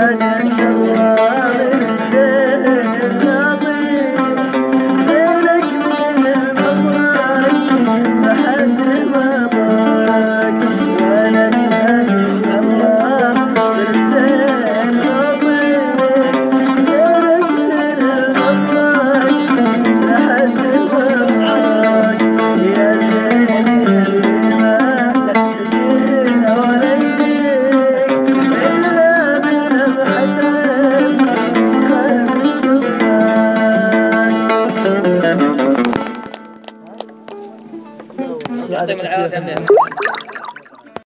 Yeah. يعطيهم العافيه